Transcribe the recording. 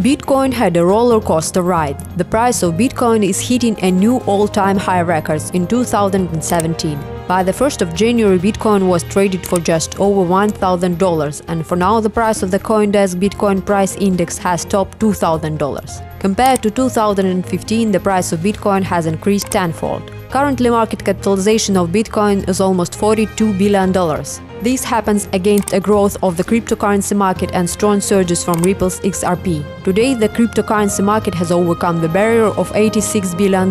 Bitcoin had a roller coaster ride. The price of Bitcoin is hitting a new all-time high records in 2017. By the 1st of January, Bitcoin was traded for just over $1,000, and for now the price of the CoinDesk Bitcoin Price Index has topped $2,000. Compared to 2015, the price of Bitcoin has increased tenfold. Currently, market capitalization of Bitcoin is almost $42 billion. This happens against a growth of the cryptocurrency market and strong surges from Ripple's XRP. Today, the cryptocurrency market has overcome the barrier of $86 billion.